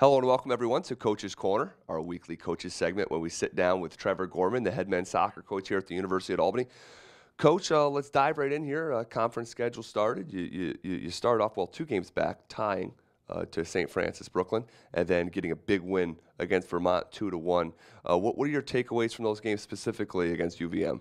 Hello and welcome everyone to Coach's Corner, our weekly coaches segment where we sit down with Trevor Gorman, the head men's soccer coach here at the University of Albany. Coach, uh, let's dive right in here. Uh, conference schedule started. You, you, you started off, well, two games back, tying uh, to St. Francis Brooklyn, and then getting a big win against Vermont, 2 to 1. Uh, what, what are your takeaways from those games specifically against UVM?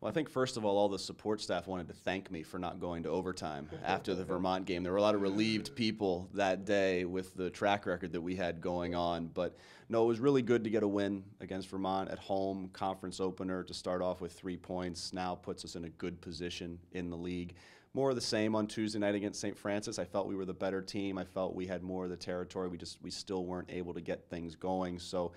Well, I think first of all, all the support staff wanted to thank me for not going to overtime after the Vermont game. There were a lot of relieved people that day with the track record that we had going on. But no, it was really good to get a win against Vermont at home, conference opener to start off with three points. Now puts us in a good position in the league. More of the same on Tuesday night against St. Francis. I felt we were the better team. I felt we had more of the territory. We just we still weren't able to get things going. So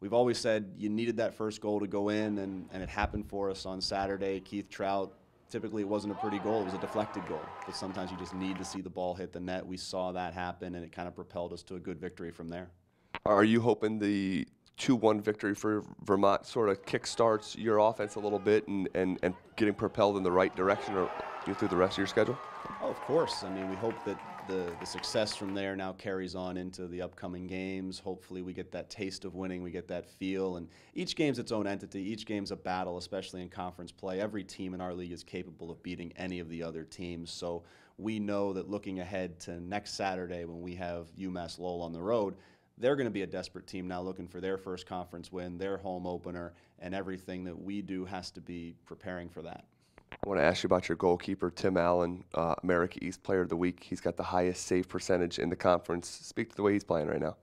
we've always said you needed that first goal to go in, and, and it happened for us on Saturday. Keith Trout, typically it wasn't a pretty goal, it was a deflected goal. But sometimes you just need to see the ball hit the net. We saw that happen, and it kind of propelled us to a good victory from there. Are you hoping the 2 1 victory for Vermont sort of kickstarts your offense a little bit and, and, and getting propelled in the right direction or through the rest of your schedule? Of course. I mean, we hope that the, the success from there now carries on into the upcoming games. Hopefully, we get that taste of winning, we get that feel. And each game's its own entity, each game's a battle, especially in conference play. Every team in our league is capable of beating any of the other teams. So we know that looking ahead to next Saturday when we have UMass Lowell on the road, they're going to be a desperate team now looking for their first conference win, their home opener, and everything that we do has to be preparing for that. I want to ask you about your goalkeeper, Tim Allen, uh, America East Player of the Week. He's got the highest save percentage in the conference. Speak to the way he's playing right now.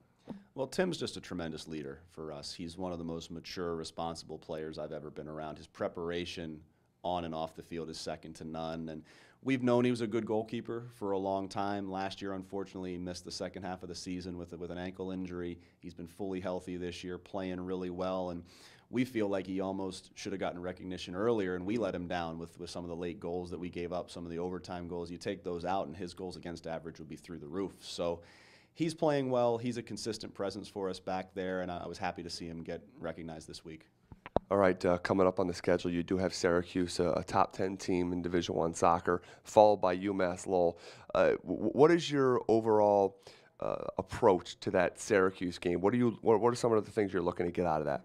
Well, Tim's just a tremendous leader for us. He's one of the most mature, responsible players I've ever been around. His preparation on and off the field is second to none. And we've known he was a good goalkeeper for a long time. Last year, unfortunately, he missed the second half of the season with, with an ankle injury. He's been fully healthy this year, playing really well. And we feel like he almost should have gotten recognition earlier, and we let him down with, with some of the late goals that we gave up, some of the overtime goals. You take those out, and his goals against average would be through the roof. So he's playing well. He's a consistent presence for us back there, and I was happy to see him get recognized this week. All right, uh, coming up on the schedule, you do have Syracuse, a, top 10 team in Division One soccer, followed by UMass Lowell. Uh, what is your overall uh, approach to that Syracuse game? What, are you, what, what are some of the things you're looking to get out of that?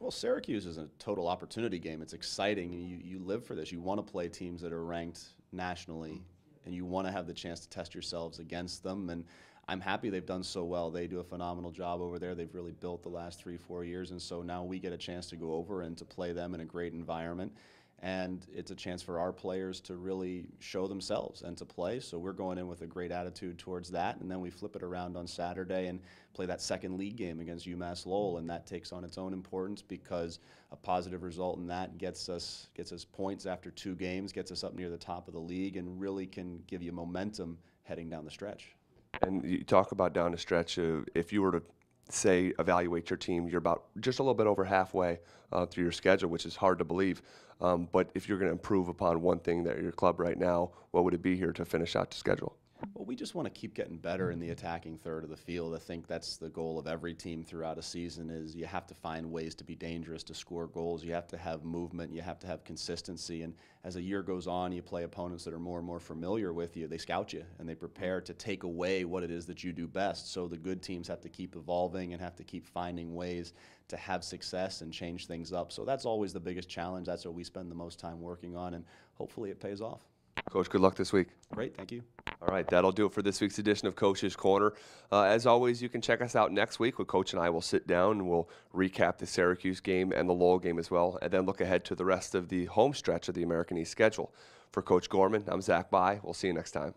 Well, Syracuse is a total opportunity game. It's exciting. You, you live for this. You want to play teams that are ranked nationally, and you want to have the chance to test yourselves against them. And I'm happy they've done so well. They do a phenomenal job over there. They've really built the last three, four years. And so now we get a chance to go over and to play them in a great environment and it's a chance for our players to really show themselves and to play. So we're going in with a great attitude towards that, and then we flip it around on Saturday and play that second league game against UMass Lowell, and that takes on its own importance because a positive result in that gets us gets us points after two games, gets us up near the top of the league, and really can give you momentum heading down the stretch. And you talk about down the stretch. Uh, if you were to say evaluate your team, you're about just a little bit over halfway uh, through your schedule, which is hard to believe. Um, but if you're going to improve upon one thing that your club right now, what would it be here to finish out the schedule? Well, we just want to keep getting better in the attacking third of the field. I think that's the goal of every team throughout a season is you have to find ways to be dangerous to score goals. You have to have movement, you have to have consistency and as a year goes on, you play opponents that are more and more familiar with you. They scout you and they prepare to take away what it is that you do best. So the good teams have to keep evolving and have to keep finding ways to have success and change things up. So that's always the biggest challenge. That's what we spend the most time working on and hopefully it pays off. Coach, good luck this week. Great, thank you. All right, that'll do it for this week's edition of Coach's Corner. Uh, as always, you can check us out next week where Coach and I will sit down and we'll recap the Syracuse game and the Lowell game as well, and then look ahead to the rest of the home stretch of the American East schedule. For Coach Gorman, I'm Zach By. We'll see you next time.